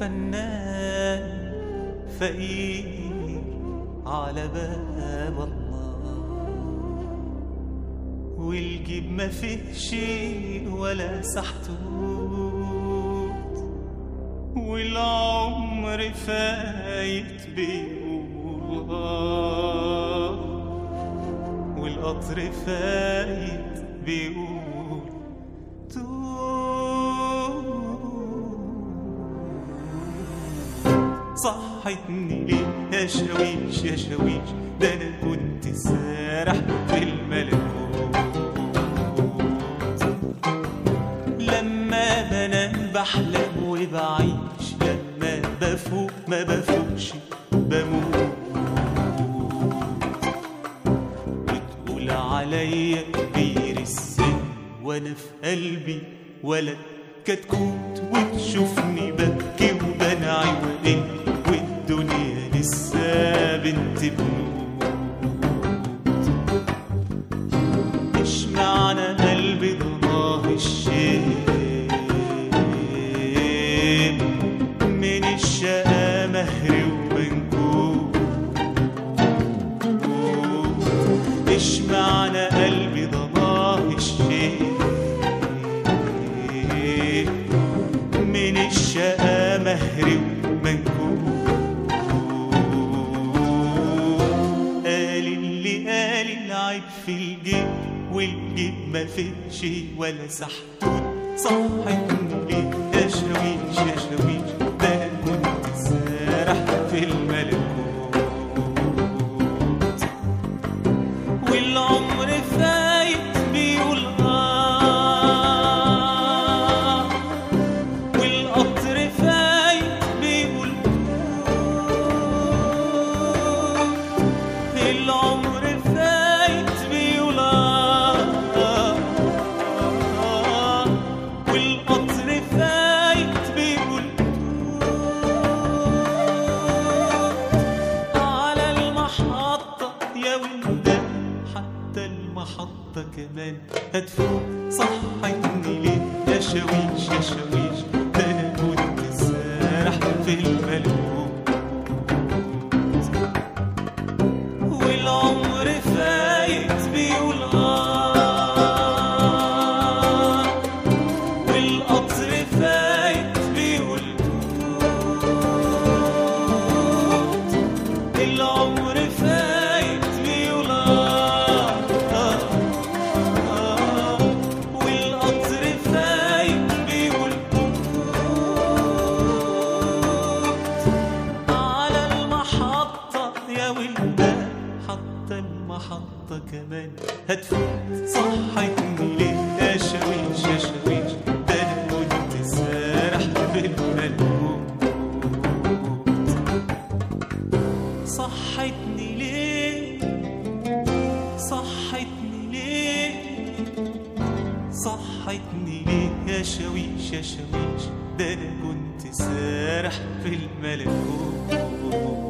فنان فقير على باب الله. والجيب ما فيه شيء ولا سحتوت والعمر فايت بيقول. والقطر فايت بيقول. توت صحتني ليه يا شاويش يا شاويش ده أنا كنت سارح في الملكوت. لما بنام بحلم وبعيش لما بفوق ما بفوقش بموت. بتقول عليا كبير السن وأنا في قلبي ولد كتكوت وتشوفني مش معنى قلبي ضناه الشيء من الشقا مهري ومنكوت قال اللي قال العيب في الجيب والجيب ما فيش ولا سحتوت صحتني ليه يا شاويش يا شاويش. كمان هتفوت صحتني ليه يا شاويش يا شاويش ده سارح في الملكوت المحطة كمان هتفوت. صحتني ليه يا شاويش يا شاويش ده أنا كنت سارح في صحتني ليه صحتني ليه صحتني ليه يا شاويش يا ده أنا كنت سارح في الملكوت